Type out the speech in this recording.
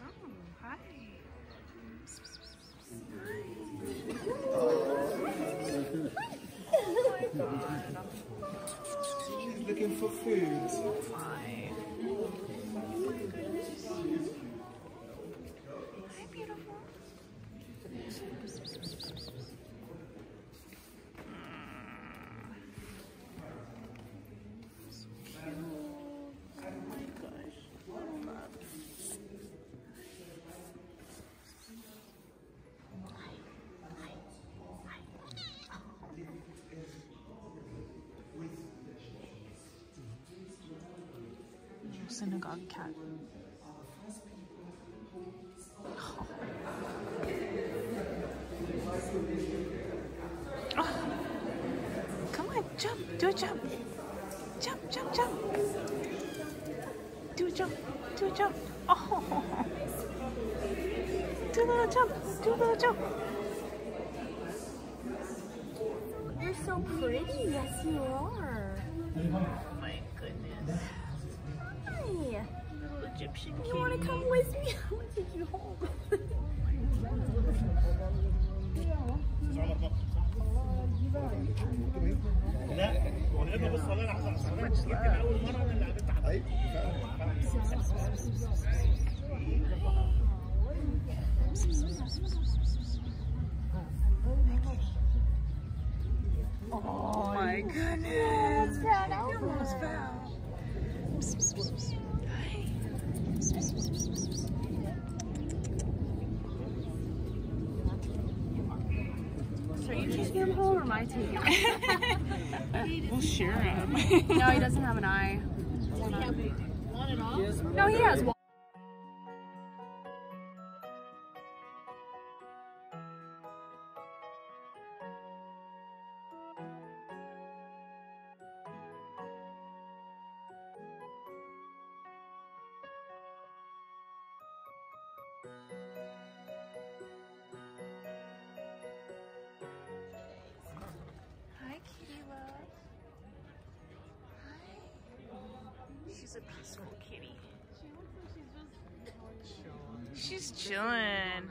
Oh, hi. She's looking for food. Oh my goodness. Hi, beautiful. Mm. So cute. Oh my gosh. Little loves. Hi. Hi. Hi. Oh. Synagogue cat. Oh. Come on, jump. Do a jump. Jump, jump, jump. Do a jump. Do a jump. Oh. Do a little jump. Do a little jump. You're so pretty. Yes, you are. Oh my goodness. Hi. Little Egyptian You want to come with me? I want to take you home. لا ونبقى بالصلاه لحظه صغيره يمكن اول مره انا اللي قابلت عبد Oh my goodness. You almost fell. You taking him home or am I taking him? We'll share him. no, he doesn't have an eye. One eye. One at all? No, he has one. Hi, She's a peaceful kitty. she looks like She's chilling.